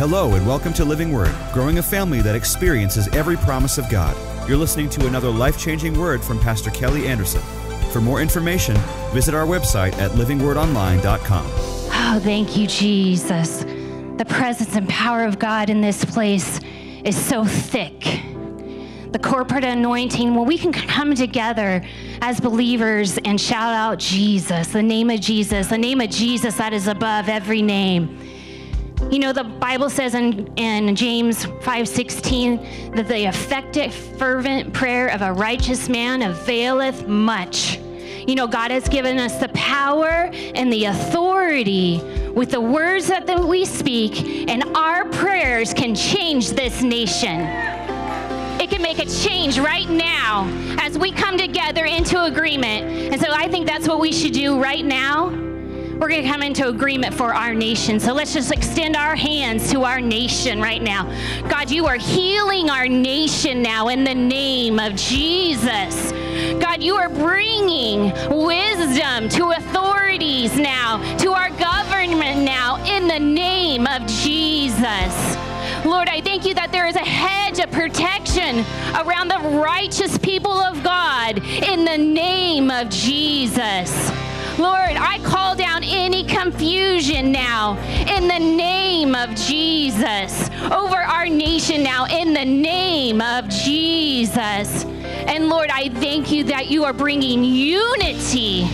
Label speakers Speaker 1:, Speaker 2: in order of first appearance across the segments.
Speaker 1: Hello, and welcome to Living Word, growing a family that experiences every promise of God. You're listening to another life changing word from Pastor Kelli Anderson. For more information, visit our website at livingwordonline.com.
Speaker 2: Oh, thank you, Jesus. The presence and power of God in this place is so thick. The corporate anointing, when we can come together as believers and shout out Jesus, the name of Jesus, the name of Jesus that is above every name. You know, the Bible says in, in James 5:16 that the effective, fervent prayer of a righteous man availeth much. You know, God has given us the power and the authority with the words that, that we speak, and our prayers can change this nation. It can make a change right now as we come together into agreement. And so I think that's what we should do right now we're going to come into agreement for our nation. So let's just extend our hands to our nation right now. God, you are healing our nation now in the name of Jesus. God, you are bringing wisdom to authorities now, to our government now, in the name of Jesus. Lord, I thank you that there is a hedge of protection around the righteous people of God in the name of Jesus. Lord, I call down any confusion now in the name of Jesus over our nation now in the name of Jesus. And Lord, I thank you that you are bringing unity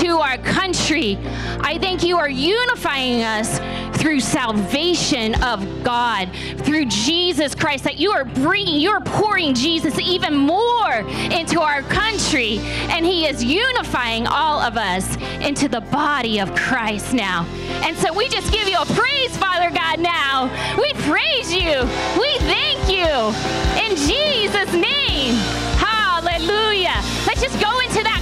Speaker 2: to our country. I thank you are unifying us through salvation of God, through Jesus Christ, that you are bringing, you're pouring Jesus even more into our country, and He is unifying all of us into the body of Christ now. And so we just give you a praise, Father God, now. We praise you. We thank you in Jesus' name. Hallelujah. Let's just go into that